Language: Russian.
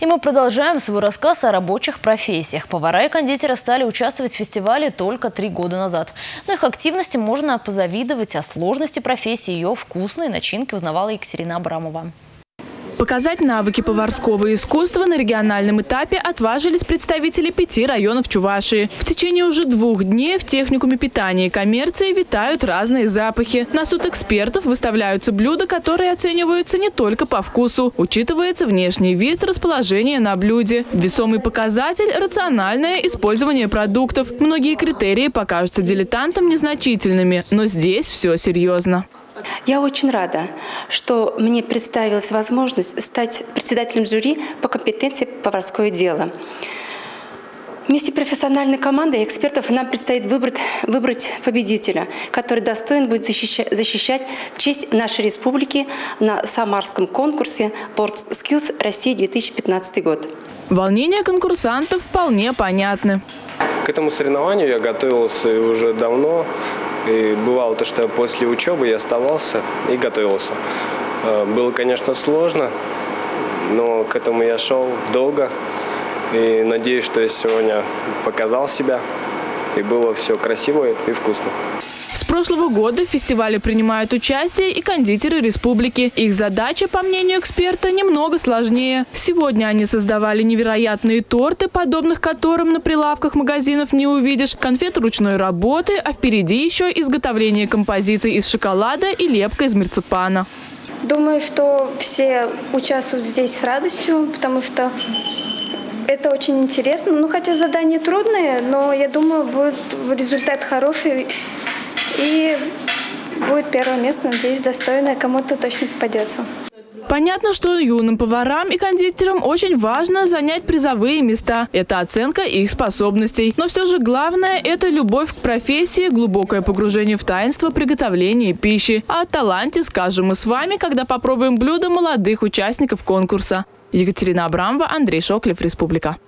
И мы продолжаем свой рассказ о рабочих профессиях. Повара и кондитеры стали участвовать в фестивале только три года назад. Но их активности можно позавидовать, о сложности профессии, ее вкусной начинки узнавала Екатерина Абрамова. Показать навыки поварского искусства на региональном этапе отважились представители пяти районов Чувашии. В течение уже двух дней в техникуме питания и коммерции витают разные запахи. На суд экспертов выставляются блюда, которые оцениваются не только по вкусу. Учитывается внешний вид, расположение на блюде. Весомый показатель – рациональное использование продуктов. Многие критерии покажутся дилетантам незначительными, но здесь все серьезно. Я очень рада, что мне представилась возможность стать председателем жюри по компетенции поварское дело. Вместе с профессиональной командой экспертов нам предстоит выбрать, выбрать победителя, который достоин будет защищать, защищать честь нашей республики на Самарском конкурсе World Skills России 2015 год. Волнения конкурсантов вполне понятны. К этому соревнованию я готовился уже давно. И бывало то, что после учебы я оставался и готовился. Э, было, конечно, сложно, но к этому я шел долго. И надеюсь, что я сегодня показал себя. И было все красиво и вкусно. С прошлого года в фестивале принимают участие и кондитеры республики. Их задача, по мнению эксперта, немного сложнее. Сегодня они создавали невероятные торты, подобных которым на прилавках магазинов не увидишь, конфеты ручной работы, а впереди еще изготовление композиций из шоколада и лепка из марципана. Думаю, что все участвуют здесь с радостью, потому что это очень интересно. Ну, хотя задания трудные, но я думаю, будет результат хороший. И будет первое место, надеюсь, достойное, кому-то точно попадется. Понятно, что юным поварам и кондитерам очень важно занять призовые места. Это оценка их способностей. Но все же главное – это любовь к профессии, глубокое погружение в таинство приготовления пищи. А о таланте скажем мы с вами, когда попробуем блюда молодых участников конкурса. Екатерина Абрамова, Андрей Шоклев, Республика.